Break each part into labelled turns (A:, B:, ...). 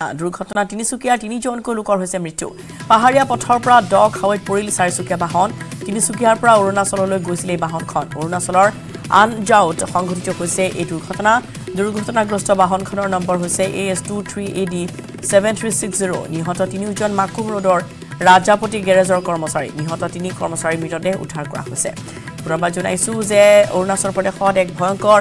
A: দুৰ্ঘটনা তিনিচুকীয়াৰ তিনিজনকৈ লোকৰ হৈছে মৃত্যু। পাহাৰীয়া পথৰ পৰা দ খাৱৈত পৰিল চাৰিচকীয়া বাহন। তিনিচুকীয়াৰ পৰা অৰুণাচললৈ গৈছিল এই বাহনখন। অৰুণাচলৰ আনজাউত সংঘটিত হৈছে এই দুৰ্ঘটনা। দুৰ্ঘটনাগ্ৰস্ত বাহনখনৰ নম্বৰ হৈছে A S two three A D seven three six zero' নিহত তিনিওজন মাকুম ৰোডৰ ৰাজাপতি গেৰেজৰ কৰ্মচাৰী। নিহত তিনি কৰ্মচাৰীৰ মৃতদেহ উদ্ধাৰ কৰা হৈছে। পুনৰবাৰ জনাইছোঁ যে অৰুণাচল প্ৰদেশত এক ভয়ংকৰ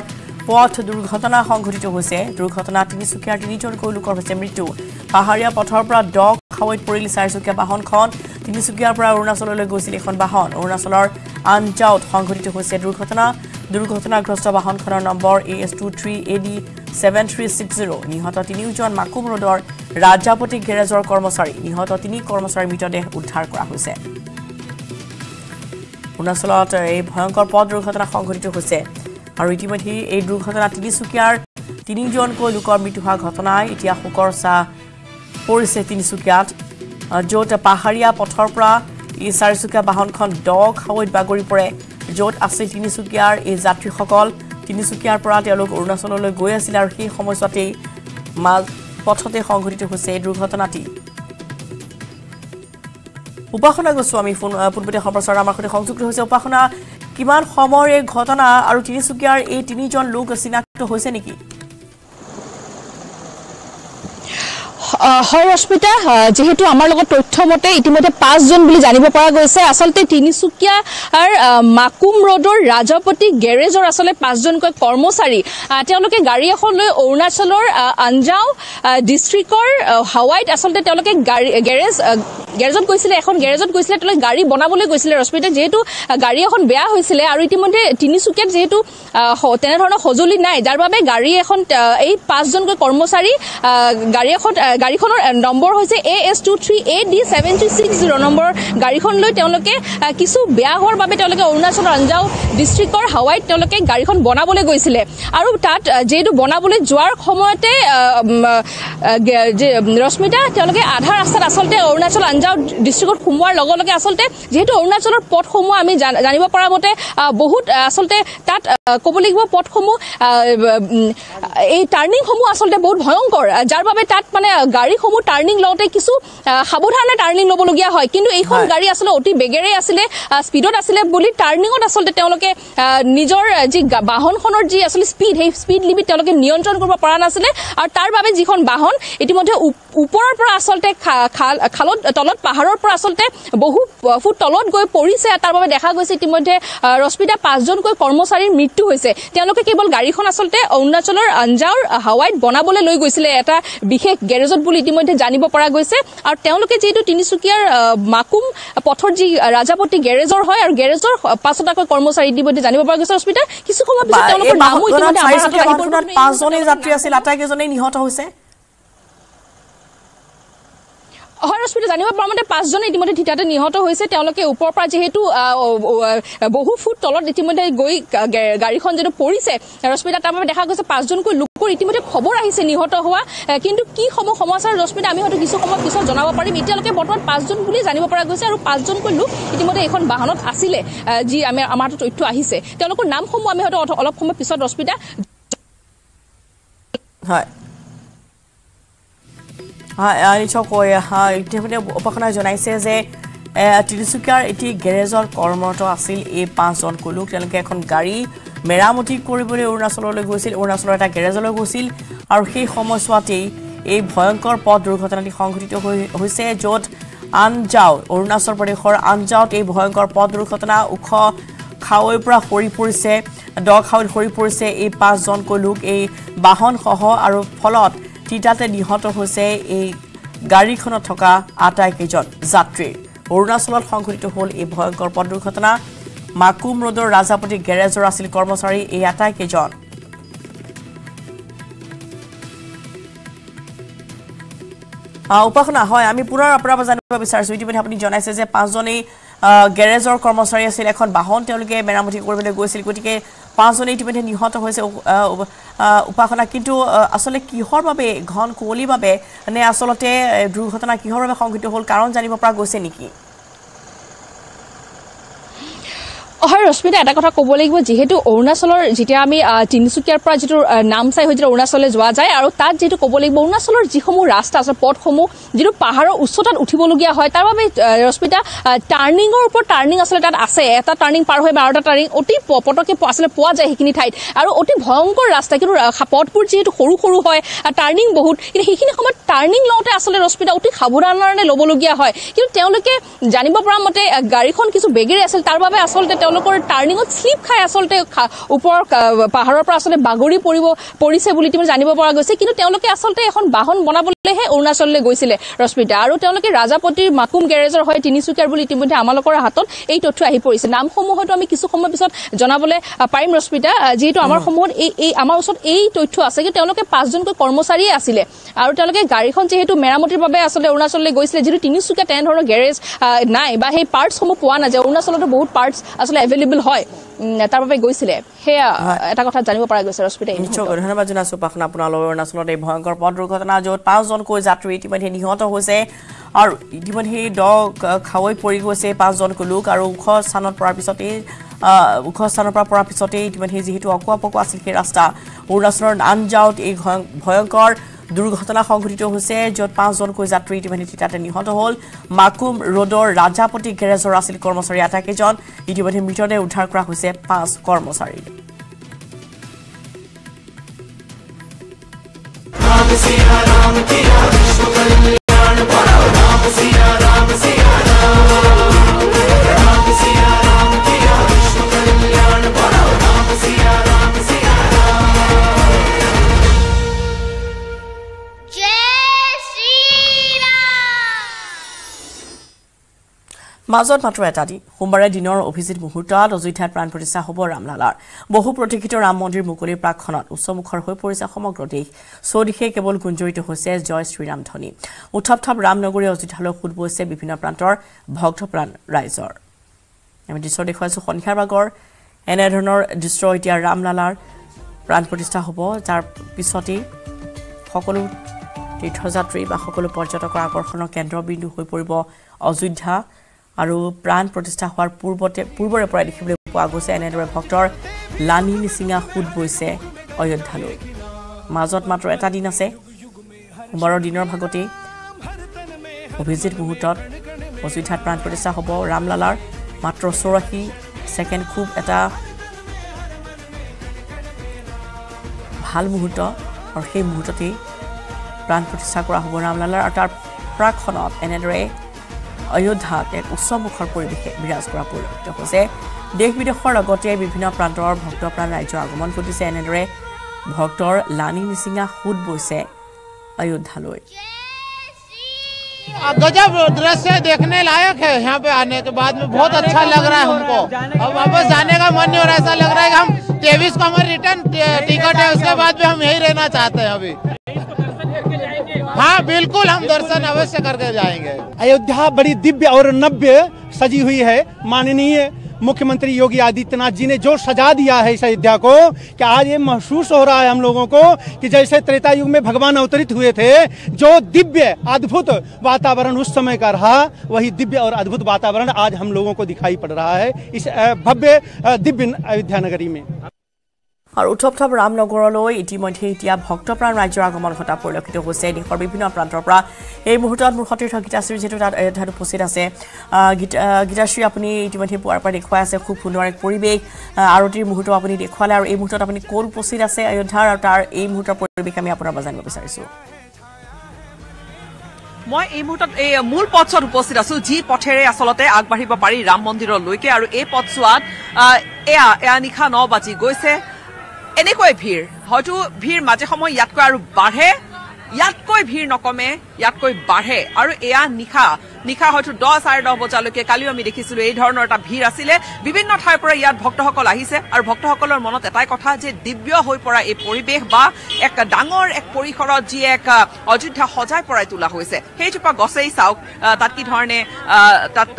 A: পথ দুৰ্ঘটনা সংঘটিত হৈছে। দুৰ্ঘটনাত তিনিচুকীয়াৰ তিনিজনকৈ লোকৰ হৈছে মৃত্যু। পাহাৰীয়া পথৰ পৰা দ খাৱৈত পৰিল চাৰিচকীয়া বাহনখন। তিনিচুকীয়াৰ পৰা অৰুণাচললৈ গৈছিল এখন বাহন। অৰুণাচলৰ আনজাউত সংঘটিত হৈছে দুৰ্ঘটনা। দুৰ্ঘটনাগ্ৰস্ত বাহনখনৰ number A S two three A D seven three six zero' নিহত তিনিওজন মাকুম ৰোডৰ ৰাজাপতি গেৰেজৰ কৰ্মচাৰী। নিহত তিনি কৰ্মচাৰীৰ মৃতদেহ উদ্ধাৰ কৰা হৈছে। অৰুণাচলত এই ভয়ংকৰ পথ দুৰ্ঘটনা সংঘটিত হৈছে। আৰু ইতিমধ্যে এই দুৰ্ঘটনাত তিনিচুকীয়াৰ তিনিজনকৈ লোকৰ মৃত্যু হোৱা ঘটনাই এতিয়া শোকৰ চাহ পৰিছে তিনিচুকীয়াত য'ত পাহাৰীয়া পথৰ পৰা এই চাৰিচকীয়া বাহনখন দ খাৱৈত বাগৰি পৰে। য'ত আছিল তিনিচুকীয়াৰ এই যাত্ৰীসকল। তিনিচুকীয়াৰ পৰা তেওঁলোক অৰুণাচললৈ গৈ আছিল আৰু সেই সময়ছোৱাতেই মাজ পথতে সংঘটিত হৈছে এই দুৰ্ঘটনাটি। উপাসনা গোস্বামী ফোন পোনপটীয়া সম্প্ৰচাৰ আমাৰ সৈতে সংযুক্ত হৈছে। উপাসনা কিমান সময়ৰ এই ঘটনা আৰু তিনিচুকীয়াৰ এই তিনিজন লোক চিনাক্ত হৈছে নেকি?
B: হয় ৰশ্মিতা যিহেতু আমাৰ লগত তথ্য মতে ইতিমধ্যে পাঁচজন বুলি জানিব পৰা গৈছে। আচলতে তিনিচুকীয়াৰ মাকুম ৰোডৰ ৰাজপতি গেৰেজৰ আচলতে পাঁচজনকৈ কৰ্মচাৰী। তেওঁলোকে গাড়ী এখন লৈ অৰুণাচলৰ আঞ্জাও ডিষ্ট্ৰিক্টৰ হাৱাইত আচলতে তেওঁলোকে গাড়ী গেৰেজ গেৰেজত গৈছিলে এখন গেৰেজত গৈছিলে তেওঁলোকে গাড়ী বনাবলৈ গৈছিলে ৰশ্মিতা যিহেতু গাড়ী এখন বেয়া হৈছিলে আৰু ইতিমধ্যে তিনিচুকীয়াত যিহেতু তেনেধৰণৰ সঁজুলি নাই যাৰ বাবে গাড়ী এখন এই পাঁচজনকৈ কৰ্মচাৰী গাড়ী এখন গাড়ীখনৰ নম্বৰ হৈছে A S two three A D seven three six zero' number গাড়ীখন লৈ তেওঁলোকে কিছু বেয়া হোৱাৰ বাবে তেওঁলোকে অৰুণাচলৰ আঞ্জাও ডিষ্ট্ৰিক্টৰ হাৱাইত তেওঁলোকে গাড়ীখন বনাবলৈ গৈছিলে। আৰু তাত যিহেতু বনাবলৈ যোৱাৰ সময়তে ৰশ্মিতা তেওঁলোকে আধা ৰাস্তাত আচলতে অৰুণাচল আঞ্জাও ডিষ্ট্ৰিক্টত সোমোৱাৰ লগে লগে আচলতে যিহেতু অৰুণাচলৰ পথসমূহ আমি জান- জানিব পৰা মতে বহুত আচলতে তাত ক'ব লাগিব পথসমূহ এই টাৰ্ণিংসমূহ আচলতে বহুত ভয়ংকৰ যাৰ বাবে তাত মানে গাড়ীসমূহ টাৰ্ণিং লওঁতে কিছু সাৱধানে টাৰ্ণিং ল'বলগীয়া হয় কিন্তু এইখন। গাড়ী আচলতে অতি বেগেৰে আছিলে স্পীডত আছিলে বুলি টাৰ্ণিঙত আচলতে তেওঁলোকে নিজৰ যি বাহনখনৰ যি আচলতে স্পীড সেই স্পীড লিমিট তেওঁলোকে নিয়ন্ত্ৰণ কৰিব পৰা নাছিলে আৰু তাৰ বাবে যিখন বাহন ইতিমধ্যে ওপৰৰ পৰা আচলতে খাল খালত তলত পাহাৰৰ পৰা আচলতে বহু ফুট তলত গৈ পৰিছে। তাৰ বাবে দেখা গৈছে ইতিমধ্যে ৰশ্মিতা পাঁচজনকৈ কৰ্মচাৰীৰ মৃত্যু হৈছে। তেওঁলোকে কেৱল গাড়ীখন আচলতে অৰুণাচলৰ আঞ্জাওৰ হাৱাইত বনাবলৈ লৈ গৈছিলে। এটা বিশেষ গেৰেজত বুলি ইতিমধ্যে জানিব পৰা গৈছে। আৰু তেওঁলোকে যিহেতু তিনিচুকীয়াৰ মাকুম পথৰ যি ৰাজাপতি গেৰেজৰ হয় আৰু গেৰেজৰ পাঁচটাকৈ কৰ্মচাৰী ইতিমধ্যে জানিব পৰা গৈছে। ৰশ্মিতা কিছু সময় পিছত তেওঁলোকৰ নামো ইতিমধ্যে
A: পাঁচজনেই যাত্ৰী আছিল আটাইকেইজনেই নিহত হৈছে।
B: হয় ৰশ্মিতা জানিব পৰা মতে পাঁচজনে ইতিমধ্যে থিতাতে নিহত হৈছে। তেওঁলোকে ওপৰৰ পৰা যিহেতু বহু ফুট তলত ইতিমধ্যে গৈ গাড়ীখন যিহেতু পৰিছে। ৰশ্মিতা তাৰ বাবে দেখা গৈছে পাঁচজনকৈ লোকৰ ইতিমধ্যে খবৰ আহিছে নিহত হোৱা। কিন্তু কি সমূহ সমাচাৰ ৰশ্মিতা আমি হয়তো কিছু সময় পিছত জনাব পাৰিম। এতিয়ালৈকে বৰ্তমান পাঁচজন বুলি জানিব পৰা গৈছে আৰু পাঁচজনকৈ লোক ইতিমধ্যে এইখন বাহনত আছিলে যি আমি আমাৰ তথ্য আহিছে। তেওঁলোকৰ নামসমূহ আমি হয়তো অলপ সময় পিছত ৰশ্মিতা
A: হয়। হয়, ইতিমধ্যে উপাসনাই জনাইছে যে তিনিচুকীয়াৰ এটি গেৰেজৰ কৰ্মৰত আছিল এই পাঁচজনকৈ লোক তেওঁলোকে এখন গাড়ী মেৰামতি কৰিবলৈ অৰুণাচললৈ গৈছিল অৰুণাচলৰ এটা গেৰেজলৈ গৈছিল আৰু সেই সময়ছোৱাতেই এই ভয়ংকৰ পথ দুৰ্ঘটনাটি সংঘটিত হৈছে য'ত আনজাও অৰুণাচল প্ৰদেশৰ আনজাওত এই ভয়ংকৰ পথ দুৰ্ঘটনা ওখ খাৱৈৰ পৰা সৰি পৰিছে দ খাৱৈত সৰি পৰিছে এই পাঁচজনকৈ লোক এই বাহনসহ আৰু ফলত তিতাতে নিহত হৈছে এই গাড়ীখনত থকা আটাইকেইজন যাত্ৰীৰ অৰুণাচলত সংঘটিত হ'ল এই ভয়ংকৰ পথ দুৰ্ঘটনা মাকুম ৰোডৰ ৰাজাপতি গেৰেজৰ আছিল কৰ্মচাৰী এই আটাইকেইজন। উপাসনা হয় আমি পুনৰ আপোনাৰ পৰা জানিব বিচাৰিছোঁ। ইতিমধ্যে আপুনি জনাইছে যে পাঁচজনেই গেৰেজৰ কৰ্মচাৰী আছিল এখন বাহন তেওঁলোকে মেৰামতি কৰিবলৈ গৈছিল। গতিকে পাঁচজনে ইতিমধ্যে নিহত হৈছে উপাসনা। কিন্তু আচলতে কিহৰ বাবে ঘন কুঁৱলীৰ বাবে নে আচলতে দুৰ্ঘটনা কিহৰ বাবে সংঘটিত হ'ল কাৰণ জানিব পৰা গৈছে নেকি?
B: হয় ৰশ্মিতা এটা কথা ক'ব লাগিব যিহেতু অৰুণাচলৰ যেতিয়া আমি তিনিচুকীয়াৰ পৰা যিটো আহ, নামচাই হৈ যিটো অৰুণাচললৈ যোৱা যায় আৰু তাত যিটো ক'ব লাগিব অৰুণাচলৰ যিসমূহ ৰাস্তা আছে পথসমূহ যিটো পাহাৰৰ উচ্চতাত উঠিবলগীয়া হয় তাৰ বাবে ৰশ্মিতা টাৰ্ণিঙৰ ওপৰত টাৰ্ণিং আচলতে তাত আছে এটা টাৰ্ণিং পাৰ হৈ বাৰটা টাৰ্ণিং অতি পটককে আচলতে পোৱা যায় সেইখিনি ঠাইত আৰু অতি ভয়ংকৰ ৰাস্তা কিন্তু পথবোৰ যিহেতু সৰু সৰু হয় আৰু টাৰ্ণিং বহুত কিন্তু সেইখিনি সময়ত টাৰ্ণিং লওঁতে আচলতে ৰশ্মিতা অতি সাৱধানেৰে ল'বলগীয়া হয় কিন্তু তেওঁলোকে জানিব পৰা মতে গাড়ীখন কিছু বেগেৰে আছিল তাৰ বাবে আচলতে তেওঁলোকৰ টাৰ্ণিঙত শ্লিপ খাই আচলতে ওপৰৰ কা- পাহাৰৰ পৰা আচলতে বাগৰি পৰিব পৰিছে বুলি ইতিমধ্যে জানিব পৰা গৈছে। কিন্তু তেওঁলোকে আচলতে এখন বাহন বনাবলৈহে অৰুণাচললৈ গৈছিলে ৰশ্মিতা। আৰু তেওঁলোকে ৰাজাপতিৰ মাকুম গেৰেজৰ হয় তিনিচুকীয়াৰ বুলি ইতিমধ্যে আমালোকৰ হাতত এই তথ্য আহি পৰিছে। নামসমূহ হয়তো আমি কিছু সময় পিছত জনাবলৈ পাৰিম ৰশ্মিতা। যিহেতু আমাৰ সমূহত এই এই আমাৰ ওচৰত এই তথ্য আছে কিন্তু তেওঁলোকে পাঁচজনকৈ কৰ্মচাৰীয়ে আছিলে। আৰু তেওঁলোকে গাড়ীখন যিহেতু মেৰামতিৰ বাবে আচলতে অৰুণাচললৈ গৈছিলে যিটো তিনিচুকীয়া তেনেধৰণৰ গেৰেজ নাই বা সেই পাৰ্টছসমূহ পোৱা নাযায়। অৰুণাচলতো বহুত পাৰ্টছ আচলতে এভেইলেবল হয়। তাৰ বাবে গৈছিলে। সেয়া এটা কথা জানিব পৰা গৈছে ৰশ্মিতা।
A: নিশ্চয়কৈ ধন্যবাদ জনাইছোঁ পাখন আপোনালোকৰ অৰুণাচলত এই ভয়ংকৰ পথ দুৰ্ঘটনা য'ত পাঁচজনকৈ যাত্ৰী ইতিমধ্যে নিহত হৈছে আৰু ইতিমধ্যে দ খাৱৈ পৰি গৈছে পাঁচজনকৈ লোক আৰু ওখ স্থানত পৰাৰ পিছতেই ওখ স্থানৰ পৰা পৰাৰ পিছতেই ইতিমধ্যে যিহেতু অকোৱা পকোৱা আছিল সেই ৰাস্তা। অৰুণাচলৰ নানজাওত এই ভয়ং- ভয়ংকৰ দুৰ্ঘটনা সংঘটিত হৈছে য'ত পাঁচজনকৈ যাত্ৰী ইতিমধ্যে তাতে নিহত হ'ল। মাকুম ৰোডৰ ৰাজাপতি গেৰেজৰ আছিল কৰ্মচাৰী আটাইকেইজন। ইতিমধ্যে মৃতদেহ উদ্ধাৰ কৰা হৈছে পাঁচ কৰ্মচাৰী মাজত মাত্ৰ এটা দিন সোমবাৰে দিনৰ অভিজিত মুহূৰ্তত অযোধ্যাত প্ৰাণ প্ৰতিষ্ঠা হ'ব ৰামলালাৰ। বহু প্ৰতীক্ষিত ৰাম মন্দিৰ মুকলিৰ প্ৰাকখনত উচ্চমুখৰ হৈ পৰিছে সমগ্ৰ দেশ। চৌদিশে কেৱল গুঞ্জৰিত হৈছে জয় শ্ৰীৰাম ধ্বনি। উথপ থপ ৰামনগৰী অযোধ্যালৈ সোঁত বৈছে বিভিন্ন প্ৰান্তৰ ভক্তপ্ৰাণ ৰাইজৰ। আমি দৃশ্য দেখুৱাইছোঁ সন্ধিয়াৰ ভাগৰ। এনেধৰণৰ দৃশ্য এতিয়া ৰামলালাৰ প্ৰাণ প্ৰতিষ্ঠা হ'ব যাৰ পিছতেই সকলো তীৰ্থযাত্ৰী বা সকলো পৰ্যটকৰ আকৰ্ষণৰ কেন্দ্ৰবিন্দু হৈ পৰিব অযোধ্যা। আৰু প্ৰাণ প্ৰতিষ্ঠা হোৱাৰ পূৰ্বতে পূৰ্বৰে পৰাই দেখিবলৈ পোৱা গৈছে এনেদৰে ভক্তৰ লানি নিচিঙা সোঁত বৈছে অযোধ্যালৈ। মাজত মাত্ৰ এটা দিন আছে। সোমবাৰৰ দিনৰ ভাগতেই অভিজিত মুহূৰ্তত অযোধ্যাত প্ৰাণ প্ৰতিষ্ঠা হ'ব ৰামলালাৰ মাত্ৰ চৌৰাশী ছেকেণ্ড খুব এটা ভাল মুহূৰ্ত আৰু সেই মুহূৰ্ততেই প্ৰাণ প্ৰতিষ্ঠা কৰা হ'ব ৰামলালাৰ আৰু তাৰ প্ৰাকখনত এনেদৰে অযোধ্যাত এক উচ্চমুখৰ পৰিৱেশে বিৰাজ কৰা পৰিলক্ষিত হৈছে দেশ বিদেশৰ লগতে বিভিন্ন প্ৰান্তৰ ভক্তপ্ৰাণ ৰাজ্যৰ আগমন ঘটিছে এনেদৰে ভক্তৰ লানি নিচিঙা সোঁত বৈছে অযোধ্যালৈ
C: गजब दृश्य देखने लायक है यहाँ पे आने के बाद में बहुत अच्छा लग रहा है हमको अब वापस जाने का मन नहीं हो रहा है ऐसा लग रहा है कि हम तेईस को हमारी रिटर्न टिकट है उसके बाद भी हम यही रहना चाहते हैं अभी हाँ बिल्कुल हम दर्शन अवश्य करके जाएँगे।
D: अयोध्या बड़ी दिव्य और नव्य सजी हुई है। माननीय मुख्यमंत्री योगी आदित्यनाथ जी ने जो सजा दिया है इस अयोध्या को कि आज ये महसूस हो रहा है हम लोगों को कि जैसे त्रेता युग में भगवान अवतरित हुए थे, जो दिव्य, अद्भुत वातावरण उस समय का रहा, वही दिव्य और अद्भुत वातावरण आज हम लोगों को दिखाई पड़ रहा है इस भव्य दिव्य अयोध्या नगरी में।
A: আৰু উথপ থপ ৰামনগৰলৈ ইতিমধ্যে এতিয়া ভক্তপ্ৰাণ ৰাজ্যৰ আগমন ঘটা পৰিলক্ষিত হৈছে। দেশৰ বিভিন্ন প্ৰান্তৰ পৰা এই মুহূৰ্তত মোৰ সতীৰ্থ গীতাশ্ৰী যিহেতু তাত অযোধ্যাত উপস্থিত আছে। গীতা গীতাশ্ৰী আপুনি ইতিমধ্যে পুৱাৰ পৰা দেখুৱাই আছে খুব সুন্দৰ এক পৰিৱেশ। আৰতিৰ মুহূৰ্ত আপুনি দেখুৱালে আৰু এই মুহূৰ্তত আপুনি ক'ত উপস্থিত আছে অযোধ্যাৰ আৰু তাৰ এই মুহূৰ্তৰ পৰিৱেশ আমি আপোনাৰ পৰা জানিব বিচাৰিছোঁ।
E: মই এই মুহূৰ্তত এই মূল পথছোৱাত উপস্থিত আছো যি পথেৰে আচলতে আগবাঢ়িব পাৰি ৰাম মন্দিৰলৈকে আৰু এই পথছোৱাত এয়া এয়া নিশা ন বাজি গৈছে। এনেকৈ ভিৰ। হয়তো ভিৰ মাজে সময়ে ইয়াতকৈ আৰু বাঢ়ে। ইয়াতকৈ ভিৰ নকমে ইয়াতকৈ বাঢ়ে। আৰু এয়া নিশা নিশা হয়তো দহ চাৰে দহ বজালৈকে কালিও আমি দেখিছিলো এই ধৰণৰ এটা ভিৰ আছিলে। বিভিন্ন ঠাইৰ পৰা ইয়াত ভক্তসকল আহিছে আৰু ভক্তসকলৰ মনত এটাই কথা যে দিব্য হৈ পৰা এই পৰিৱেশ বা এক ডাঙৰ এক পৰিসৰত যি এক অযোধ্যা সজাই পৰাই তোলা হৈছে। সেইজোপা গছেই চাওক তাত কি ধৰণে তাত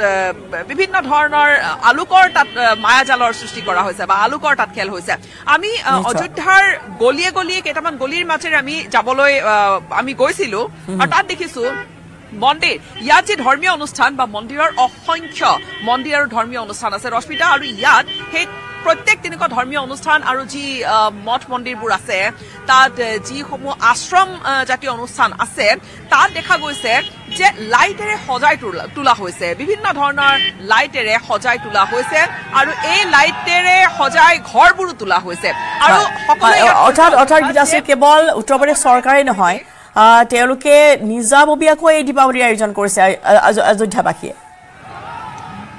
E: বিভিন্ন ধৰণৰ আলোকৰ তাত মায়াজালৰ সৃষ্টি কৰা হৈছে বা আলোকৰ তাত খেল হৈছে। আমি। অযোধ্যাৰ গলিয়ে গলিয়ে কেইটামান গলিৰ মাজেৰে আমি যাবলৈ আমি গৈছিলো আৰু তাত দেখিছো মন্দিৰ। ইয়াত যি ধৰ্মীয় অনুষ্ঠান বা মন্দিৰৰ অসংখ্য মন্দিৰ আৰু ধৰ্মীয় অনুষ্ঠান আছে। ৰশ্মিতা আৰু ইয়াত সেই প্ৰত্যেক তেনেকুৱা ধৰ্মীয় অনুষ্ঠান আৰু যি মঠ মন্দিৰবোৰ আছে তাত যিসমূহ আশ্ৰম জাতীয় অনুষ্ঠান আছে তাত দেখা গৈছে যে লাইটেৰে সজাই তোলা- তোলা হৈছে। বিভিন্ন ধৰণৰ লাইটেৰে সজাই তোলা হৈছে আৰু এই লাইটেৰে সজাই ঘৰবোৰো তোলা হৈছে। আৰু
A: অৰ্থাৎ অৰ্থাৎ গীতাশ্ৰী কেৱল উত্তৰ প্ৰদেশ চৰকাৰেই নহয় তেওঁলোকে নিজাববীয়াকৈ এই দীপাৱলীৰ আয়োজন কৰিছে অযোধ্যাবাসীয়ে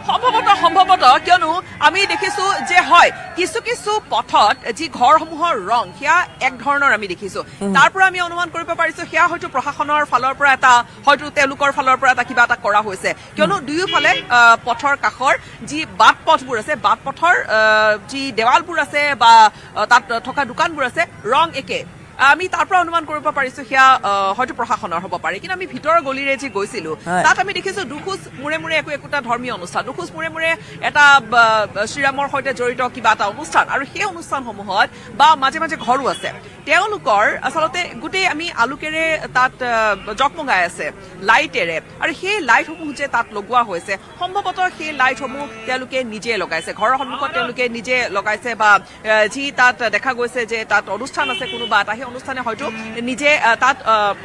E: সম্ভৱতঃ সম্ভৱতঃ কিয়নো আমি দেখিছো যে হয় কিছু কিছু পথত যি ঘৰসমূহৰ ৰং সেয়া এক ধৰণৰ আমি দেখিছো। তাৰ পৰা আমি অনুমান কৰিব পাৰিছো সেয়া হয়তো প্ৰশাসনৰ ফালৰ পৰা এটা হয়তো তেওঁলোকৰ ফালৰ পৰা এটা কিবা এটা কৰা হৈছে। কিয়নো দুয়োফালে পথৰ কাষৰ যি বাট পথবোৰ আছে বাট পথৰ যি দেৱালবোৰ আছে বা তাত থকা দোকানবোৰ আছে ৰং একে। আমি তাৰ পৰা অনুমান কৰিব পাৰিছো সেয়া হয়তো প্ৰশাসনৰ হ'ব পাৰে। কিন্তু আমি ভিতৰৰ গলিৰে যি গৈছিলো। তাত আমি দেখিছো দুখোজ মূৰে মূৰে একো একোটা ধৰ্মীয় অনুষ্ঠান। দুখোজ মূৰে মূৰে এটা শ্ৰীৰামৰ সৈতে জড়িত কিবা এটা অনুষ্ঠান। আৰু সেই অনুষ্ঠানসমূহত বা মাজে মাজে ঘৰো আছে। তেওঁলোকৰ আচলতে গোটেই আমি আলোকেৰে তাত আহ, জগমগাই আছে লাইটেৰে। আৰু সেই লাইটসমূহ যে তাত লগোৱা হৈছে সম্ভৱতঃ সেই লাইটসমূহ তেওঁলোকে নিজে লগাইছে। ঘৰৰ সন্মুখত তেওঁলোকে নিজে লগাইছে বা যি তাত দেখা গৈছে যে তাত অনুষ্ঠান আছে কোনোবা এটা সেই অনুষ্ঠানে হয়তো নিজে তাত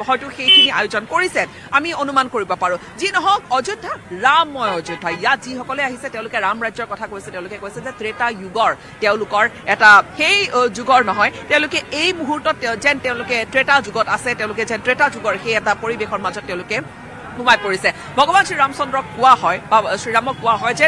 E: হয়তো সেইখিনি আয়োজন কৰিছে। আমি অনুমান কৰিব পাৰো। যি নহওক অযোধ্যা ৰামময় অযোধ্যা। ইয়াত যিসকলে আহিছে তেওঁলোকে ৰাম ৰাজ্যৰ কথা কৈছে। তেওঁলোকে কৈছে যে ত্ৰেতা যুগৰ তেওঁলোকৰ এটা সেই যুগৰ নহয়। তেওঁলোকে এই মুহূৰ্তত যেন তেওঁলোকে ত্ৰেতা যুগত আছে তেওঁলোকে যেন ত্ৰেতা যুগৰ সেই এটা পৰিৱেশৰ মাজত তেওঁলোকে সোমাই পৰিছে ভগৱান শ্ৰীৰামচন্দ্ৰক কোৱা হয় বা শ্ৰীৰামক কোৱা হয় যে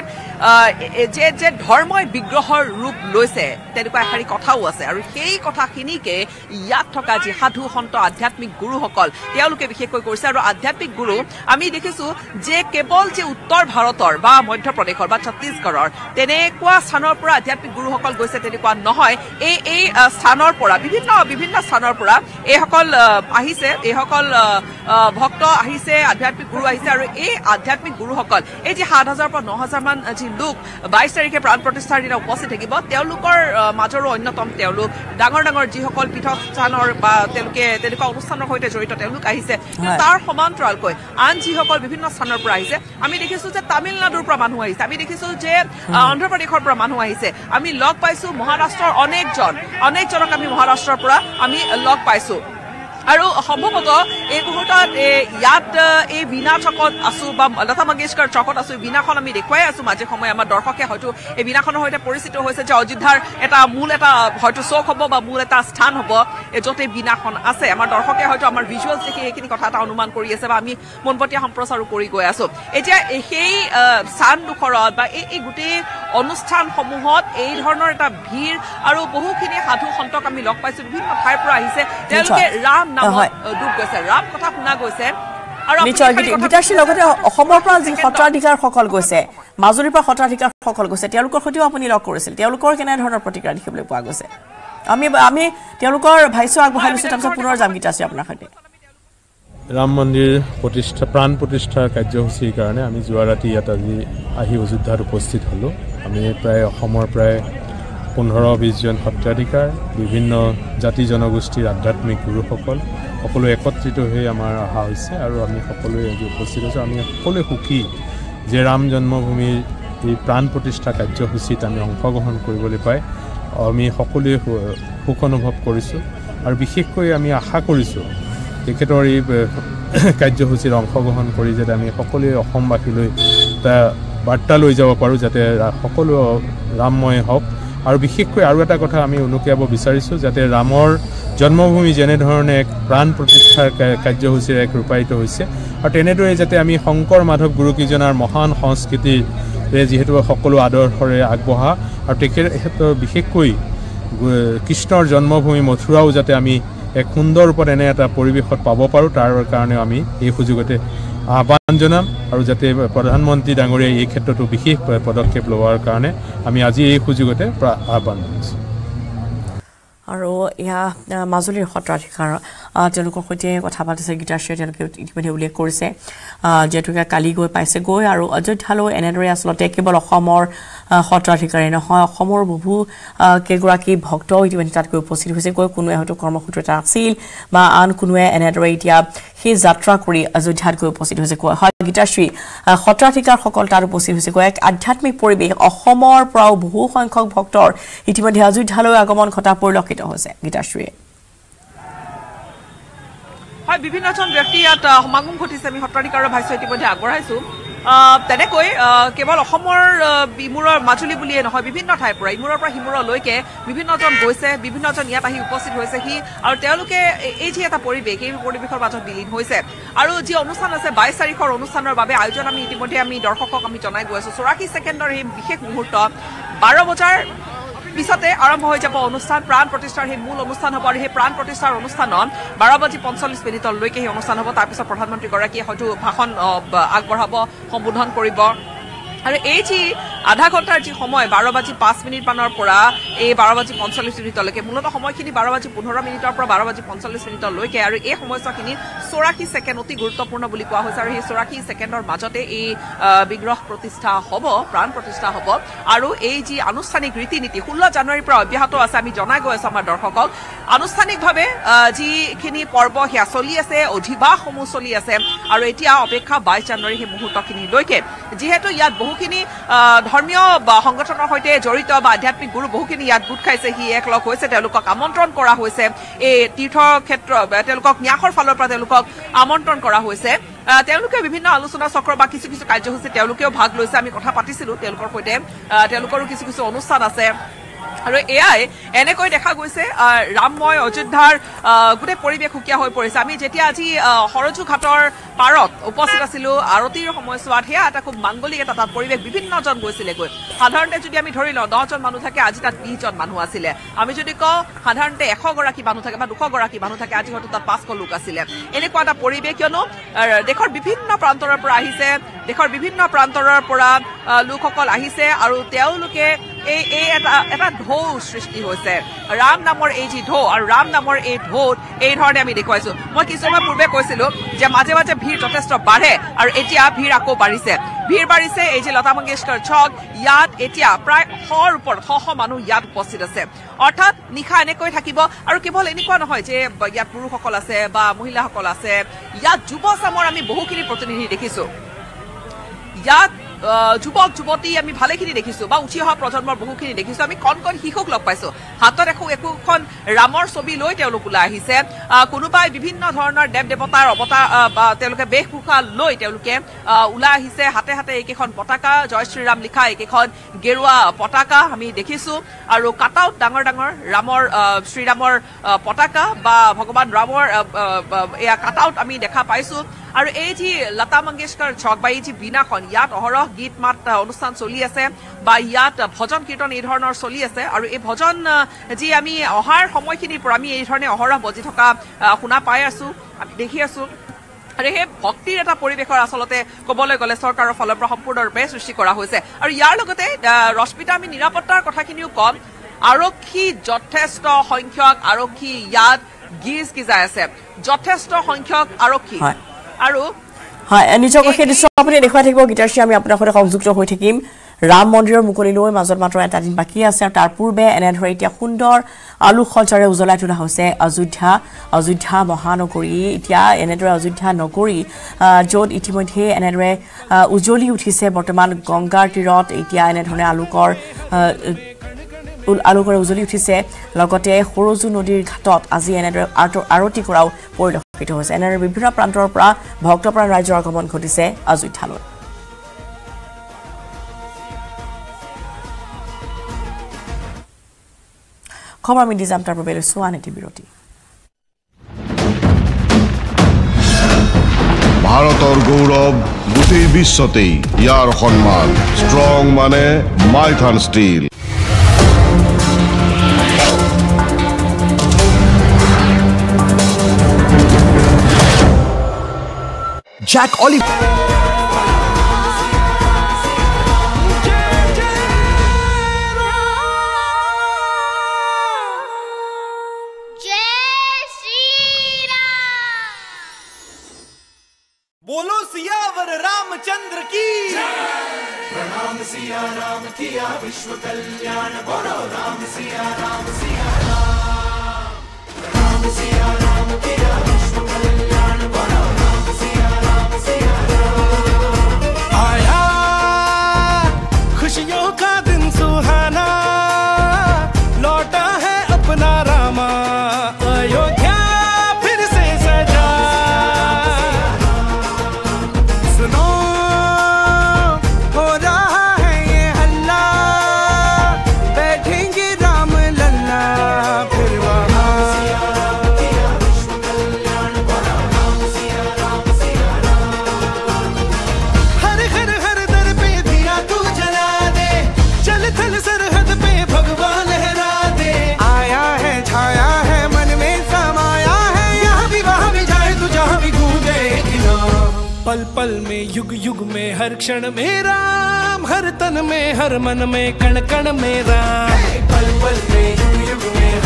E: আহ, এ- যে যে ধৰ্মই বিগ্ৰহৰ ৰূপ লৈছে তেনেকুৱা এষাৰি কথাও আছে। আৰু সেই কথাখিনিকে ইয়াত থকা যি সাধু সন্ত আধ্যাত্মিক গুৰুসকল তেওঁলোকে বিশেষকৈ কৰিছে। আৰু আধ্যাত্মিক গুৰু আমি দেখিছো যে কেৱল যে উত্তৰ ভাৰতৰ বা মধ্যপ্ৰদেশৰ বা ছত্তীশগড়ৰ তেনেকুৱা স্থানৰ পৰা আধ্যাত্মিক গুৰুসকল গৈছে তেনেকুৱা নহয় এই এই স্থানৰ পৰা বিভিন্ন বিভিন্ন স্থানৰ পৰা এইসকল আহ, আহিছে এইসকল ভক্ত আহিছে আধ্যাত্মিক গুৰু আহিছে আৰু এই আধ্যাত্মিক গুৰুসকল এই যি সাত হাজাৰৰ পৰা ন হাজাৰ মান যি লোক বাইছ তাৰিখে প্ৰাণ প্ৰতিষ্ঠাৰ দিনা উপস্থিত থাকিব তেওঁলোকৰ মাজৰো অন্যতম তেওঁলোক। ডাঙৰ ডাঙৰ যিসকল পৃথক স্থানৰ বা তেওঁলোকে তেনেকুৱা অনুষ্ঠানৰ সৈতে জড়িত তেওঁলোক আহিছে। তাৰ সমান্তৰালকৈ আন যিসকল বিভিন্ন স্থানৰ পৰা আহিছে আমি দেখিছো যে তামিলনাডুৰ পৰা মানুহ আহিছে। আমি দেখিছো যে অন্ধ্ৰপ্ৰদেশৰ পৰা মানুহ আহিছে। আমি লগ পাইছো মহাৰাষ্ট্ৰৰ অনেকজন অনেকজনক আমি মহাৰাষ্ট্ৰৰ পৰা আমি লগ পাইছো। আৰু সম্ভৱতঃ এই মুহূৰ্তত ইয়াত এই বীণা চকত আছো বা লতা মংগেশকাৰ চকত আছো বীণাখন আমি দেখুৱাই আছো মাজে সময়ে। আমাৰ দৰ্শকে হয়তো এই বীণাখনৰ সৈতে পৰিচিত হৈছে যে অযোধ্যাৰ এটা মূল এটা হয়তো চৌক হ'ব বা মূল এটা স্থান হ'ব য'ত এই বীণাখন আছে। আমাৰ দৰ্শকে হয়তো আমাৰ ভিজুৱেলছ দেখি সেইখিনি কথা এটা অনুমান কৰি আছে বা আমি পোনপটীয়া সম্প্ৰচাৰো কৰি গৈ আছো। এতিয়া সেই স্থানডোখৰত বা এই এই গোটেই অনুষ্ঠানসমূহত এই ধৰণৰ এটা ভিৰ আৰু বহুখিনি সাধু সন্তক আমি লগ পাইছো। বিভিন্ন ঠাইৰ পৰা আহিছে। তেওঁলোকে ৰাম নামত
A: হয়।
E: আহ, ডুব গৈছে। ৰাম কথা শুনা গৈছে। আৰু আপুনি
A: নিশ্চয়
E: খালি কথা-
A: গীতাশ্ৰীৰ লগতে অসমৰ পৰা যি সত্ৰাধিকাৰসকল গৈছে মাজুলীৰ পৰা সত্ৰাধিকাৰসকল গৈছে তেওঁলোকৰ সৈতেও আপুনি লগ কৰিছিল। তেওঁলোকৰ কেনেধৰণৰ প্ৰতিক্ৰিয়া দেখিবলৈ পোৱা গৈছে? আমি আমি তেওঁলোকৰ ভাষ্য আগবঢ়াই লৈছোঁ তাৰপিছত পুনৰ যাম গীতাশ্ৰী আপোনাৰ সৈতে।
F: ৰাম মন্দিৰ প্ৰতিষ্ঠা প্ৰাণ প্ৰতিষ্ঠাৰ কাৰ্যসূচীৰ কাৰণে আমি যোৱা ৰাতি ইয়াত আজি আহি অযোধ্যাত উপস্থিত হ'লোঁ। আমি প্ৰায় অসমৰ প্ৰায় পোন্ধৰ বিছজন সত্ৰাধিকাৰ বিভিন্ন জাতি জনগোষ্ঠীৰ আধ্যাত্মিক গুৰুসকল সকলো একত্ৰিত হৈ আমাৰ অহা হৈছে আৰু আমি সকলোৱে আজি উপস্থিত হৈছোঁ। আমি সকলোৱে সুখী যে ৰাম জন্মভূমিৰ এই প্ৰাণ প্ৰতিষ্ঠা কাৰ্যসূচীত আমি অংশগ্ৰহণ কৰিবলৈ পাই আমি সকলোৱে সুখ অনুভৱ কৰিছোঁ আৰু বিশেষকৈ আমি আশা কৰিছোঁ তেখেতৰ এই কাৰ্যসূচীত অংশগ্ৰহণ কৰি যাতে আমি সকলোৱে অসমবাসীলৈ এটা বাৰ্তা লৈ যাব পাৰোঁ যাতে সকলো ৰামময় হওক। আৰু বিশেষকৈ আৰু এটা কথা আমি উনুকিয়াব বিচাৰিছোঁ যাতে ৰামৰ জন্মভূমি যেনেধৰণে এক প্ৰাণ প্ৰতিষ্ঠাৰ কাৰ্যসূচীৰে এক ৰূপায়িত হৈছে। আৰু তেনেদৰে যাতে আমি শংকৰ মাধৱ গুৰুকেইজনাৰ মহান সংস্কৃতিৰে যিহেতু সকলো আদৰ্শৰে আগবঢ়া আৰু তেখেতৰ বিশেষকৈ কৃষ্ণৰ জন্মভূমি মথুৰাও যাতে আমি এক সুন্দৰ ৰূপত এনে এটা পৰিৱেশত পাব পাৰোঁ তাৰ কাৰণেও আমি এই সুযোগতে আহ্বান জনাম আৰু যাতে প্ৰধানমন্ত্ৰী ডাঙৰীয়াই এই ক্ষেত্ৰতো বিশেষ পদক্ষেপ লোৱাৰ কাৰণে আমি আজি এই সুযোগতে আহ্বান জনাইছোঁ।
A: আৰু এয়া মাজুলীৰ সত্ৰাধিকাৰ তেওঁলোকৰ সৈতে কথা পাতিছে গীতাশ্ৰীয়ে তেওঁলোকে ইতিমধ্যে উল্লেখ কৰিছে। যিহেতুকে কালি গৈ পাইছে গৈ আৰু অযোধ্যালৈ এনেদৰে আচলতে কেৱল অসমৰ সত্ৰাধিকাৰী নহয় অসমৰ বহু কেইগৰাকী ভক্তও ইতিমধ্যে তাত গৈ উপস্থিত হৈছে। গৈ কোনোৱে হয়তো কৰ্মসূত্ৰ এটা আছিল বা আন কোনোৱে এনেদৰে এতিয়া সেই যাত্ৰা কৰি অযোধ্যাত গৈ উপস্থিত হৈছে কোৱা হয় গীতাশ্ৰী সত্ৰাধিকাৰসকল তাত উপস্থিত হৈছে গৈ এক আধ্যাত্মিক পৰিৱেশ অসমৰ পৰাও বহু সংখ্যক ভক্তৰ ইতিমধ্যে অযোধ্যালৈ আগমন ঘটা পৰিলক্ষিত হৈছে। গীতাশ্ৰীয়ে
E: হয় বিভিন্নজন ব্যক্তি ইয়াত সমাগম ঘটিছে। আমি সত্ৰাধিকাৰৰ ভাষ্য ইতিমধ্যে আগবঢ়াইছো। তেনেকৈ কেৱল অসমৰ ইমূৰৰ মাজুলী বুলিয়ে নহয় বিভিন্ন ঠাইৰ পৰা ইমূৰৰ পৰা সিমূৰলৈকে বিভিন্নজন গৈছে বিভিন্নজন ইয়াত আহি উপস্থিত হৈছেহি আৰু তেওঁলোকে এই যি এটা পৰিৱেশ এই পৰিৱেশৰ মাজত বিলীন হৈছে। আৰু যি অনুষ্ঠান আছে বাইছ তাৰিখৰ অনুষ্ঠানৰ বাবে আয়োজন আমি ইতিমধ্যে আমি দৰ্শকক আমি জনাই গৈ আছো। চৌৰাশী ছেকেণ্ডৰ এই বিশেষ মুহূৰ্ত বাৰ বজাৰ পিছতে আৰম্ভ হৈ যাব অনুষ্ঠান প্ৰাণ প্ৰতিষ্ঠাৰ সেই মূল অনুষ্ঠান হ'ব আৰু সেই প্ৰাণ প্ৰতিষ্ঠাৰ অনুষ্ঠানত বাৰ বাজি পঞ্চল্লিছ মিনিটলৈকে সেই অনুষ্ঠান হ'ব। তাৰপিছত প্ৰধানমন্ত্ৰীগৰাকীয়ে হয়তো ভাষণ আগবঢ়াব সম্বোধন কৰিব। আৰু এই যি আধা ঘণ্টাৰ যি সময় বাৰ বাজি পাঁচ মিনিট মানৰ পৰা এই বাৰ বাজি পঞ্চল্লিছ মিনিটলৈকে। মূলতঃ সময়খিনি বাৰ বাজি পোন্ধৰ মিনিটৰ পৰা বাৰ বাজি পঞ্চল্লিছ মিনিটলৈকে আৰু এই সময়ছোৱাখিনি চৌৰাশী ছেকেণ্ড অতি গুৰুত্বপূৰ্ণ বুলি কোৱা হৈছে আৰু সেই চৌৰাশী ছেকেণ্ডৰ মাজতে এই বিগ্ৰহ প্ৰতিষ্ঠা হ'ব প্ৰাণ প্ৰতিষ্ঠা হ'ব। আৰু এই যি আনুষ্ঠানিক ৰীতি নীতি ষোল্ল জানুৱাৰীৰ পৰা অব্যাহত আছে আমি জনাই গৈ আছো আমাৰ দৰ্শকক। আনুষ্ঠানিকভাৱে যিখিনি পৰ্ব সেয়া চলি আছে অধিবাসসমূহ চলি আছে। আৰু এতিয়া অপেক্ষা বাইছ জানুৱাৰী সেই মুহূৰ্তখিনিলৈকে। যিহেতু ইয়াত বহুখিনি ধৰ্মীয় সংগঠনৰ সৈতে জড়িত বা আধ্যাত্মিক গুৰু বহুখিনি ইয়াত গোট খাইছে সি একলগ হৈছে তেওঁলোকক আমন্ত্ৰণ কৰা হৈছে। এই তীৰ্থ ক্ষেত্ৰ তেওঁলোকক ন্যাসৰ ফালৰ পৰা তেওঁলোকক আমন্ত্ৰণ কৰা হৈছে। তেওঁলোকে বিভিন্ন আলোচনা চক্ৰ বা কিছু কিছু কাৰ্যসূচী তেওঁলোকেও ভাগ লৈছে আমি কথা পাতিছিলো তেওঁলোকৰ সৈতে তেওঁলোকৰো কিছু কিছু অনুষ্ঠান আছে। আৰু এয়াই এনেকৈ দেখা গৈছে ৰামময় অযোধ্যাৰ গোটেই পৰিৱেশ সুকীয়া হৈ পৰিছে। আমি যেতিয়া আজি সৰজু ঘাটৰ পাৰত উপস্থিত আছিলো আৰতিৰ সময়ছোৱাত সেয়া এটা খুব মাংগলিক এটা তাত পৰিৱেশ। বিভিন্নজন গৈছিলেগৈ। সাধাৰণতে যদি আমি ধৰি লওঁ দহজন মানুহ থাকে আজি তাত বিশজন মানুহ আছিলে। আমি যদি কওঁ সাধাৰণতে এশ গৰাকী মানুহ থাকে বা দুশ গৰাকী মানুহ থাকে আজি হয়তো তাত পাঁচশ লোক আছিলে। এনেকুৱা এটা পৰিৱেশ কিয়নো দেশৰ বিভিন্ন প্ৰান্তৰৰ পৰা আহিছে দেশৰ বিভিন্ন প্ৰান্তৰৰ পৰা লোকসকল আহিছে আৰু তেওঁলোকে এই এই এটা এটা ঢৌ সৃষ্টি হৈছে। ৰাম নামৰ এই যি ঢৌ আৰু ৰাম নামৰ এই ঢৌত এই ধৰণে আমি দেখুৱাইছো। মই কিছু সময় পূৰ্বে কৈছিলো যে মাজে মাজে ভিৰ যথেষ্ট বাঢ়ে আৰু এতিয়া ভিৰ আকৌ বাঢ়িছে। ভিৰ বাঢ়িছে এই যে লতা মংগেশকৰ চক ইয়াত এতিয়া প্ৰায় শৰ ওপৰত শ শ মানুহ ইয়াত উপস্থিত আছে। অৰ্থাৎ নিশা এনেকৈ থাকিব আৰু কেৱল এনেকুৱা নহয় যে ইয়াত পুৰুষসকল আছে বা মহিলাসকল আছে। ইয়াত যুৱ চামৰ আমি বহুখিনি প্ৰতিনিধি দেখিছো। ইয়াত যুৱক যুৱতী আমি ভালেখিনি দেখিছো বা উঠি অহা প্ৰজন্মৰ বহুখিনি দেখিছো। আমি কণ কণ শিশুক লগ পাইছো। হাতত একো একোখন ৰামৰ ছবি লৈ তেওঁলোক ওলাই আহিছে। আহ, কোনোবাই বিভিন্ন ধৰণৰ দেৱ দেৱতাৰ অৱতাৰ তেওঁলোকে বেশভূষা লৈ তেওঁলোকে ওলাই আহিছে। হাতে হাতে এইকেইখন পতাকা জয় শ্ৰীৰাম লিখা এইকেইখন গেৰুৱা পতাকা আমি দেখিছো। আৰু কাটাউট ডাঙৰ ডাঙৰ ৰামৰ শ্ৰীৰামৰ পতাকা বা ভগৱান ৰামৰ এয়া কাটাউট আমি দেখা পাইছো। আৰু এই যি লতা মংগেশকৰ চক বা এই যি বীণাখন ইয়াত অহৰহ গীত মাত অনুষ্ঠান চলি আছে বা ইয়াত ভজন কীৰ্তন এই ধৰণৰ চলি আছে। আৰু এই ভজন যি আমি অহাৰ সময়খিনিৰ পৰা আমি এই ধৰণে অহৰহ বজি থকা শুনা পাই আছো আমি দেখি আছো। আৰু সেই ভক্তিৰ এটা পৰিৱেশৰ আচলতে ক'বলৈ গ'লে চৰকাৰৰ ফালৰ পৰা সম্পূৰ্ণৰূপে সৃষ্টি কৰা হৈছে। আৰু ইয়াৰ লগতে ৰশ্মিতা আমি নিৰাপত্তাৰ কথাখিনিও ক'ম। আৰক্ষী যথেষ্ট সংখ্যক আৰক্ষী ইয়াত গীজ গিজাই আছে। যথেষ্ট সংখ্যক আৰক্ষী। আৰু
A: হয় নিজকে সেই দৃশ্য আপুনি দেখুৱাই থাকিব গীতাশ্ৰী আমি আপোনাৰ সৈতে সংযুক্ত হৈ থাকিম। ৰাম মন্দিৰৰ মুকলিলৈ মাজত মাত্ৰ এটা দিন বাকী আছে আৰু তাৰ পূৰ্বে এনেদৰে এতিয়া সুন্দৰ আলোকসজ্জাৰে উজ্বলাই তোলা হৈছে অযোধ্যা অযোধ্যা মহানগৰী। এতিয়া এনেদৰে অযোধ্যা নগৰী য'ত ইতিমধ্যে এনেদৰে উজ্বলি উঠিছে বৰ্তমান গংগাৰ তীৰত। এতিয়া এনেধৰণে আলোকৰ আলোকৰে উজ্বলি উঠিছে। লগতে সৰজু নদীৰ ঘাটত আজি এনেদৰে আৰতি কৰাও পৰিলক্ষিত হৈছে। এনেদৰে বিভিন্ন প্ৰান্তৰ পৰা ভক্তপ্ৰাণ ৰাইজৰ আগমন ঘটিছে অযোধ্যালৈ খবৰ আমি দি যাম তাৰ বাবে লৈছোঁ আন এটি বিৰতি।
G: ভাৰতৰ গৌৰৱ গোটেই বিশ্বতেই ইয়াৰ সন্মান। ষ্ট্ৰং মানে মাইথান ষ্টীল।
H: Jack Oliver.
I: बोलो सियावर रामचंद्र की। प्रणाम सिया राम किया विश्व कल्याण। बोलो राम सिया राम सिया क्षण में राम, हर तन में, हर मन में, कण कण में राम। पल पल में युग युग में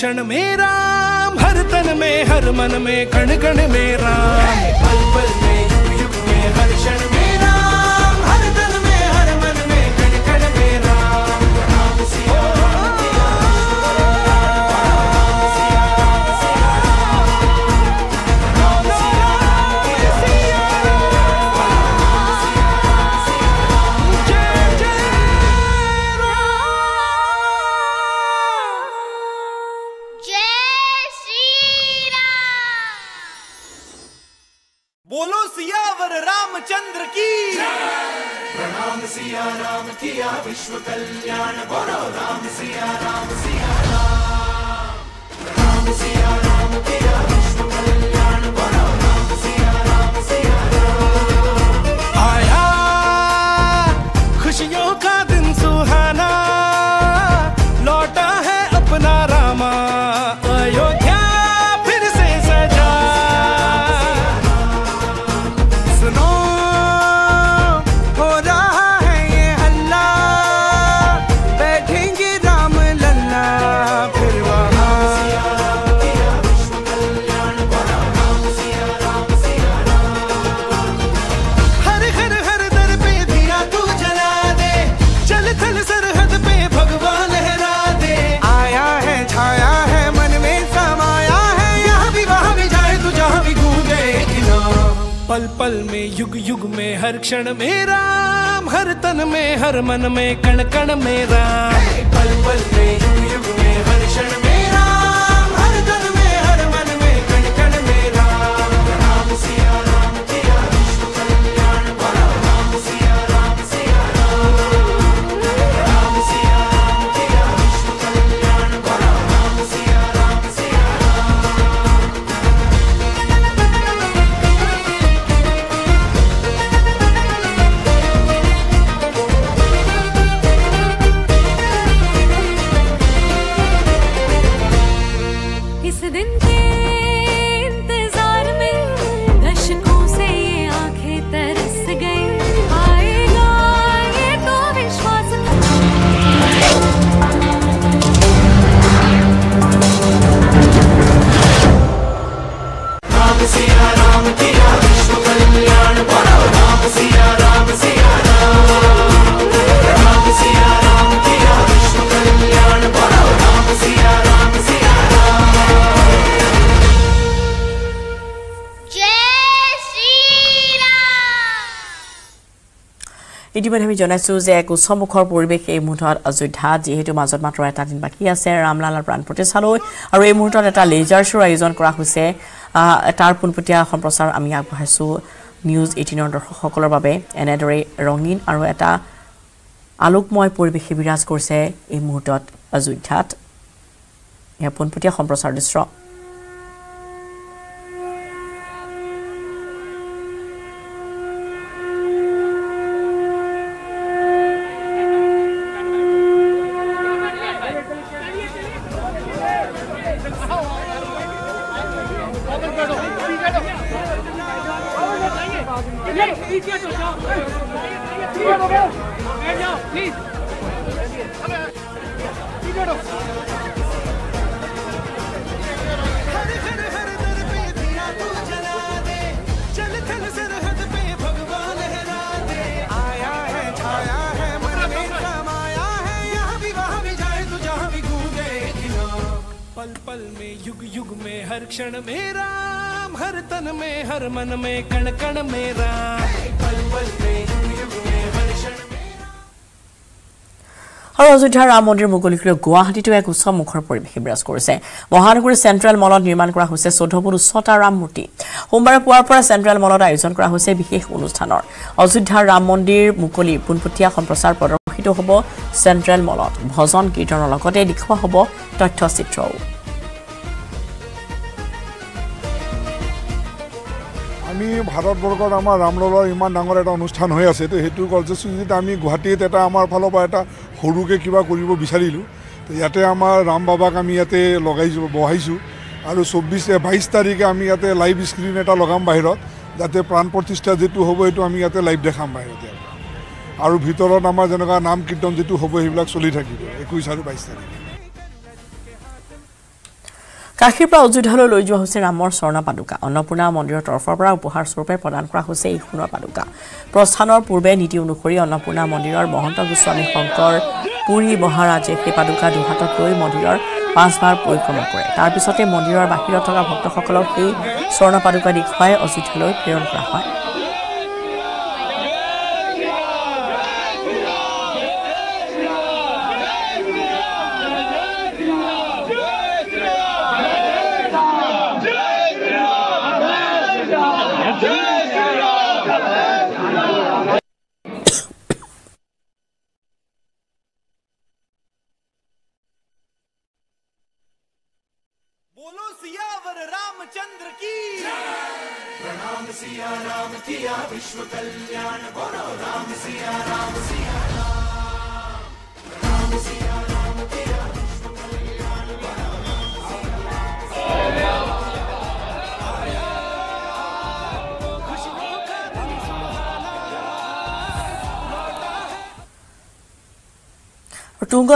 I: క్షణమే पल में, युग युग में, हर क्षण में राम, हर तन में, हर मन में, कण कण में राम। पल पल में, युग युग
A: ইতিমধ্যে আমি জনাইছো যে এক উচ্চমুখৰ পৰিৱেশ এই মুহূৰ্তত অযোধ্যাত যিহেতু মাজত মাত্ৰ এটা দিন বাকী আছে। ৰামলালাৰ প্ৰাণ প্ৰতিষ্ঠালৈ। আৰু এই মুহূৰ্তত এটা লেজাৰ শ্বৰ আয়োজন কৰা হৈছে। তাৰ পোনপটীয়া সম্প্ৰচাৰ আমি আগবঢ়াইছো নিউজ এইটিনৰ দৰ্শকসকলৰ বাবে। এনেদৰে ৰঙীন আৰু এটা আলোকময় পৰিৱেশে বিৰাজ কৰিছে এই মুহূৰ্তত অযোধ্যাত। এয়া পোনপটীয়া সম্প্ৰচাৰ দৃশ্য। আৰু অযোধ্যাৰ ৰাম মন্দিৰ মুকলিক লৈ গুৱাহাটীতো এক উচ্চ মুখৰ পৰিৱেশে বিৰাজ কৰিছে। মহানগৰীৰ চেণ্ট্ৰেল মলত নিৰ্মাণ কৰা হৈছে চৈধ্য ফুট উচ্চতাৰ ৰাম মূৰ্তি। সোমবাৰে পুৱাৰ পৰা চেণ্ট্ৰেল মলত আয়োজন কৰা হৈছে বিশেষ অনুষ্ঠানৰ। অযোধ্যাৰ ৰাম মন্দিৰ মুকলি পোনপটীয়া সম্প্ৰচাৰ প্ৰদৰ্শিত হ'ব চেণ্ট্ৰেল মলত। ভজন কীৰ্তনৰ লগতে দেখুওৱা হ'ব তথ্যচিত্ৰও।
J: আমি ভাৰতবৰ্ষত আমাৰ ৰামললাৰ ইমান ডাঙৰ এটা অনুষ্ঠান হৈ আছে তো সেইটো কাৰ্যসূচীত আমি গুৱাহাটীত এটা আমাৰ ফালৰ পৰা এটা সৰুকৈ কিবা কৰিব বিচাৰিলোঁ। ইয়াতে আমাৰ ৰাম বাবাক আমি ইয়াতে লগাইছোঁ বহাইছোঁ। আৰু চৌব্বিছ বাইছ তাৰিখে আমি ইয়াতে লাইভ স্ক্ৰীণ এটা লগাম বাহিৰত যাতে প্ৰাণ প্ৰতিষ্ঠা যিটো হ'ব সেইটো আমি ইয়াতে লাইভ দেখাম বাহিৰত আৰু ভিতৰত আমাৰ যেনেকুৱা নাম কীৰ্তন যিটো হ'ব সেইবিলাক চলি থাকিব একৈছ আৰু বাইছ তাৰিখে।
A: কাশীৰ পৰা অযোধ্যালৈ লৈ যোৱা হৈছে ৰামৰ স্বৰ্ণ পাদুকা। অন্নপূৰ্ণা মন্দিৰৰ তৰফৰ পৰা উপহাৰ স্বৰূপে প্ৰদান কৰা হৈছে এই সোণৰ পাদুকা। প্ৰস্থানৰ পূৰ্বে নীতি অনুসৰি অন্নপূৰ্ণা মন্দিৰৰ মহন্ত গোস্বামী শংকৰ পুৰী মহাৰাজে সেই পাদুকা দুহাতত লৈ মন্দিৰৰ পাঁচবাৰ পৰিক্ৰমা কৰে। তাৰ পিছতে মন্দিৰৰ বাহিৰত থকা ভক্তসকলক সেই স্বৰ্ণ পাদুকা দেখুৱাই অযোধ্যালৈ প্ৰেৰণ কৰা হয়।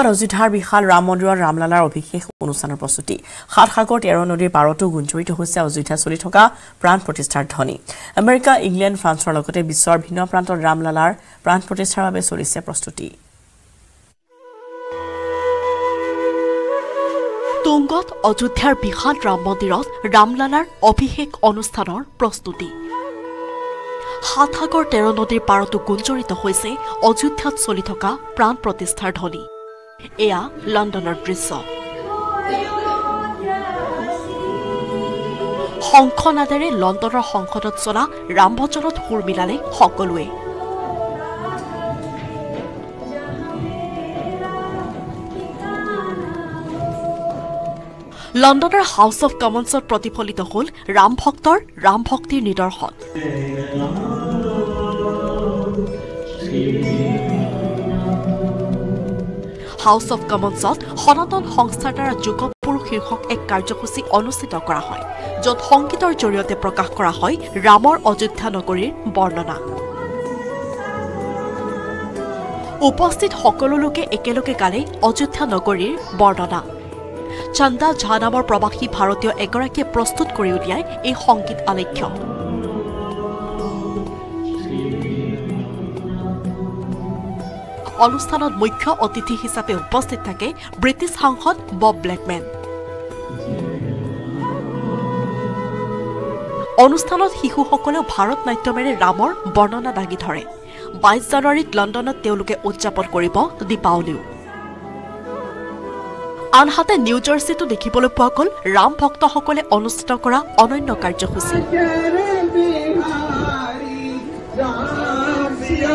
A: তুংগত অযোধ্যাৰ বিশাল ৰাম মন্দিৰত ৰামলালাৰ অভিষেক অনুষ্ঠানৰ প্ৰস্তুতি। সাত সাগৰ তেৰ নদীৰ পাৰতো গুঞ্জৰিত হৈছে অযোধ্যা চলি থকা প্ৰাণ প্ৰতিষ্ঠাৰ ধ্বনি। আমেৰিকা ইংলেণ্ড ফ্ৰান্সৰ লগতে বিশ্বৰ ভিন্ন প্ৰান্তত ৰামলালাৰ প্ৰাণ প্ৰতিষ্ঠাৰ বাবে চলিছে প্ৰস্তুতি।
K: তুংগত অযোধ্যাৰ বিশাল ৰাম মন্দিৰত ৰামলালাৰ অভিষেক অনুষ্ঠানৰ প্ৰস্তুতি। সাতসাগৰ তেৰ নদীৰ পাৰতো গুঞ্জৰিত হৈছে অযোধ্যাত চলি থকা প্ৰাণ প্ৰতিষ্ঠাৰ ধ্বনি। এয়া লণ্ডনৰ দৃশ্য। শংখনাদেৰে লণ্ডনৰ সংসদত চলা ৰামভজনত সুৰ মিলালে সকলোৱে। লণ্ডনৰ হাউচ অৱ কমন্সত প্ৰতিফলিত হ'ল ৰাম ভক্তৰ ৰাম ভক্তিৰ নিদৰ্শন। হাউচ অৱ কমন্সত সনাতন সংস্থাৰ দ্বাৰা যুগপুৰুষ শীৰ্ষক এক কাৰ্যসূচী অনুষ্ঠিত কৰা হয় য'ত সংগীতৰ জৰিয়তে প্ৰকাশ কৰা হয় ৰামৰ অযোধ্যা নগৰীৰ বৰ্ণনা। উপস্থিত সকলো লোকে একেলগে গালে অযোধ্যা নগৰীৰ বৰ্ণনা। চন্দা ঝা নামৰ প্ৰৱাসী ভাৰতীয় এগৰাকীয়ে প্ৰস্তুত কৰি উলিয়াই এই সংগীত আলেখ্য। অনুষ্ঠানত মুখ্য অতিথি হিচাপে উপস্থিত থাকে ব্ৰিটিছ সাংসদ বব ব্লেকমেন। অনুষ্ঠানত শিশুসকলেও ভাৰত নাট্যমেৰে ৰামৰ বৰ্ণনা দাঙি ধৰে। বাইছ জানুৱাৰীত লণ্ডনত তেওঁলোকে উদযাপন কৰিব দীপাৱলীও। আনহাতে নিউ জাৰ্চিতো দেখিবলৈ পোৱা গ'ল ৰাম ভক্তসকলে অনুষ্ঠিত কৰা অনন্য কাৰ্যসূচী।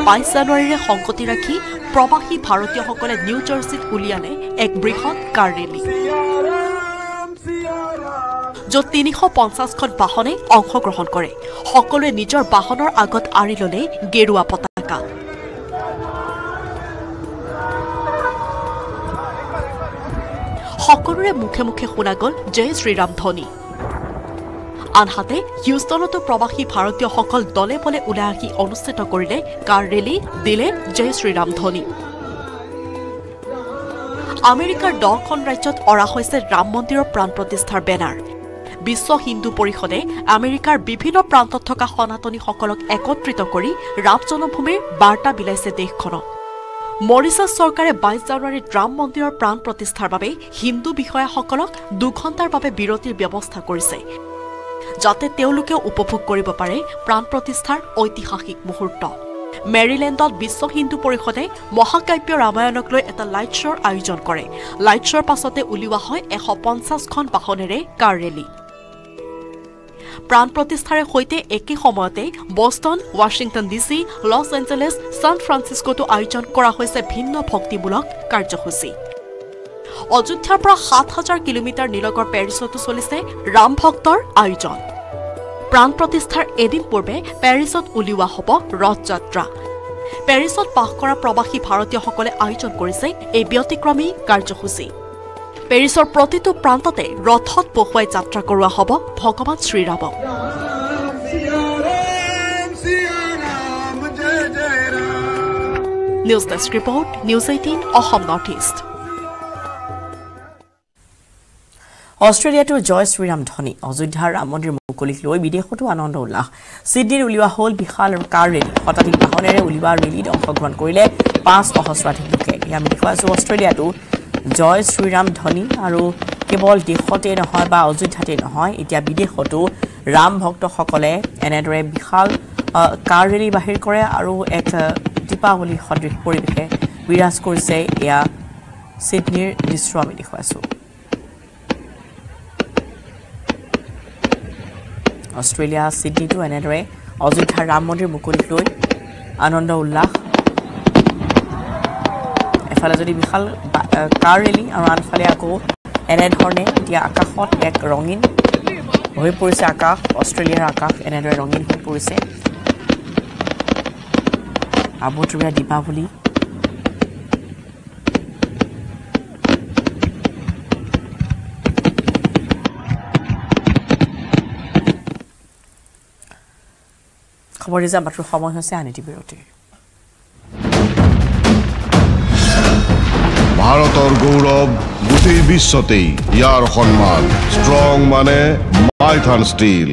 K: বাইছ জানুৱাৰীৰে সংগতি ৰাখি প্ৰৱাসী ভাৰতীয়সকলে নিউ জাৰ্চিত উলিয়ালে এক বৃহৎ কাৰ ৰেলী। য'ত তিনিশ পঞ্চাছখন বাহনে অংশগ্ৰহণ কৰে। সকলোৱে নিজৰ বাহনৰ আগত আঁৰি ল'লে গেৰুৱা পতাকা। সকলোৰে মুখে মুখে শুনা গ'ল জয় শ্ৰীৰাম ধ্বনি। আনহাতে হিউষ্টনতো প্ৰৱাসী ভাৰতীয়সকল দলে বলে ওলাই আহি অনুষ্ঠিত কৰিলে কাৰ ৰেলী দিলে জয় শ্ৰীৰাম ধ্বনি আমেৰিকাৰ দহখন ৰাজ্যত অৰা হৈছে ৰাম মন্দিৰৰ প্ৰাণ প্ৰতিষ্ঠাৰ বেনাৰ। বিশ্ব হিন্দু পৰিষদে আমেৰিকাৰ বিভিন্ন প্ৰান্তত থকা সনাতনীসকলক একত্ৰিত কৰি ৰাম জন্মভূমিৰ বাৰ্তা বিলাইছে দেশখনত মৰিছাছ চৰকাৰে বাইছ জানুৱাৰীত ৰাম মন্দিৰৰ প্ৰাণ প্ৰতিষ্ঠাৰ বাবে হিন্দু বিষয়াসকলক দুঘণ্টাৰ বাবে বিৰতিৰ ব্যৱস্থা কৰিছে। যাতে তেওঁলোকেও উপভোগ কৰিব পাৰে প্ৰাণ প্ৰতিষ্ঠাৰ ঐতিহাসিক মুহূৰ্ত। মেৰিলেণ্ডত বিশ্ব হিন্দু পৰিষদে মহাকাব্য ৰামায়ণক লৈ এটা লাইট শ্ব'ৰ আয়োজন কৰে। লাইট শ্ব'ৰ পাছতে উলিওৱা হয় এশ পঞ্চাছখন বাহনেৰে কাৰ ৰেলী। প্ৰাণ প্ৰতিষ্ঠাৰে সৈতে একে সময়তে Boston Washington D C Los Angeles San ফ্ৰান্সিস্কোতো আয়োজন কৰা হৈছে ভিন্ন ভক্তিমূলক কাৰ্যসূচী। অযোধ্যাৰ পৰা সাত হাজাৰ কিলোমিটাৰ নিলগৰ পেৰিছতো চলিছে ৰাম ভক্তৰ আয়োজন। প্ৰাণ প্ৰতিষ্ঠাৰ এদিন পূৰ্বে পেৰিছত উলিওৱা হ'ব ৰথযাত্ৰা পেৰিছত বাস কৰা প্ৰৱাসী ভাৰতীয়সকলে আয়োজন কৰিছে এই ব্যতিক্ৰমী কাৰ্যসূচী। পেৰিছৰ প্ৰতিটো প্ৰান্ততে ৰথত বহুৱাই যাত্ৰা কৰোৱা হ'ব ভগৱান শ্ৰীৰামক। News desk report news eighteen Assam north east.
A: অষ্ট্ৰেলিয়াতো জয় শ্ৰীৰাম ধ্বনি অযোধ্যাৰ ৰাম মন্দিৰ মুকলিক লৈ বিদেশতো আনন্দ উল্লাস। ছিডনীত উলিওৱা হ'ল বিশাল কাৰ ৰেলী। শতাধিক বাহনেৰে উলিওৱা ৰেলীত অংশগ্ৰহণ কৰিলে পাঁচ সহস্ৰাধিক লোকে। এয়া আমি দেখুৱাই আছোঁ অষ্ট্ৰেলিয়াতো জয় শ্ৰীৰাম ধ্বনি আৰু কেৱল দেশতে নহয় বা অযোধ্যাতে নহয় এতিয়া বিদেশতো ৰাম ভক্তসকলে এনেদৰে বিশাল কাৰ ৰেলী বাহিৰ কৰে আৰু এক দীপাৱলী সদৃশ পৰিৱেশে বিৰাজ কৰিছে। এয়া ছিডনীৰ দৃশ্য আমি দেখুৱাইছোঁ। অষ্ট্ৰেলিয়া ছিডনীতো এনেদৰে অযোধ্যাৰ ৰাম মন্দিৰ মুকলিক লৈ আনন্দ উল্লাস। এফালে যদি বিশাল কাৰ ৰেলী আৰু আনফালে আকৌ এনেধৰণে এতিয়া আকাশত এক ৰঙীন হৈ পৰিছে আকাশ অষ্ট্ৰেলিয়াৰ আকাশ এনেদৰে ৰঙীন হৈ পৰিছে। আবতৰীয়া দীপাৱলী। খবৰ দিছা মাত্ৰ সময় হৈছে আন এটি বিৰতিৰ
G: ভাৰতৰ গৌৰৱ গোটেই বিশ্বতেই ইয়াৰ সন্মান ষ্ট্ৰং মানে মাইথান ষ্টীল